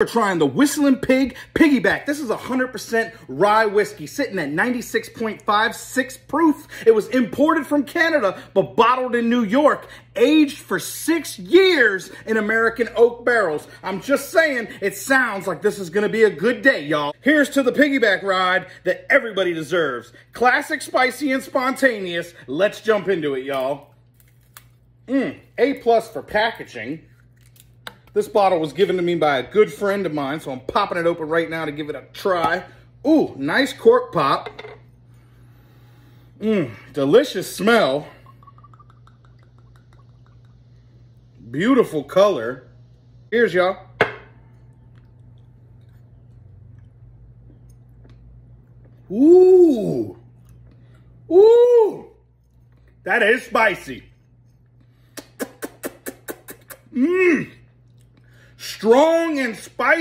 We're trying the Whistling Pig Piggyback. This is 100% rye whiskey, sitting at 96.56 proof. It was imported from Canada, but bottled in New York, aged for six years in American oak barrels. I'm just saying, it sounds like this is gonna be a good day, y'all. Here's to the piggyback ride that everybody deserves. Classic, spicy, and spontaneous. Let's jump into it, y'all. Mmm, A plus for packaging. This bottle was given to me by a good friend of mine, so I'm popping it open right now to give it a try. Ooh, nice cork pop. Mmm, delicious smell. Beautiful color. Here's y'all. Ooh. Ooh. That is spicy. Mmm strong and spicy.